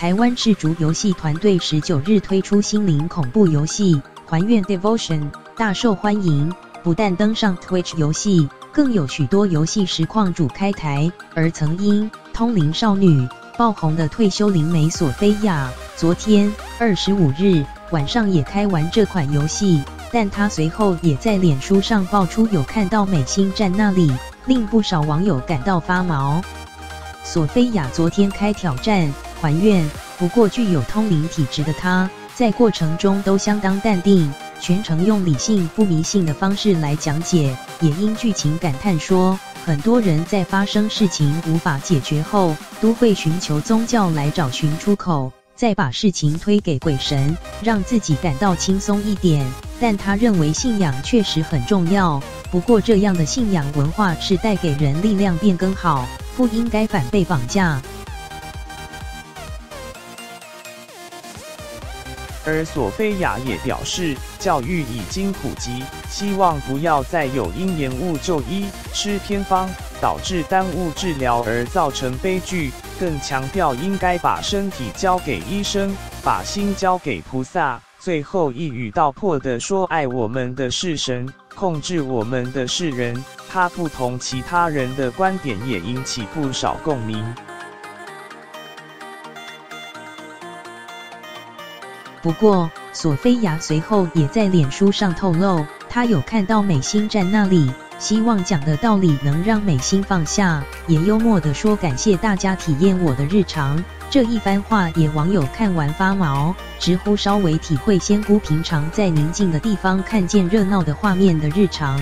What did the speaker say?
台湾赤足游戏团队十九日推出心灵恐怖游戏《还愿 Devotion》，大受欢迎。不但登上 Twitch 游戏，更有许多游戏实况主开台。而曾因《通灵少女》爆红的退休灵媒索菲亚，昨天二十五日晚上也开玩这款游戏。但她随后也在脸书上爆出有看到美心站那里，令不少网友感到发毛。索菲亚昨天开挑战还愿，不过具有通灵体质的他，在过程中都相当淡定，全程用理性不迷信的方式来讲解，也因剧情感叹说，很多人在发生事情无法解决后，都会寻求宗教来找寻出口，再把事情推给鬼神，让自己感到轻松一点。但他认为信仰确实很重要，不过这样的信仰文化是带给人力量变更好。不应该反被绑架。而索菲亚也表示，教育已经普及，希望不要再有因延误就医、吃偏方导致耽误治疗而造成悲剧。更强调应该把身体交给医生，把心交给菩萨。最后一语道破的说：“爱我们的是神，控制我们的是人。”他不同其他人的观点也引起不少共鸣。不过，索菲亚随后也在脸书上透露，她有看到美心站那里，希望讲的道理能让美心放下，也幽默的说感谢大家体验我的日常。这一番话也网友看完发毛，直呼稍微体会仙姑平常在宁静的地方看见热闹的画面的日常。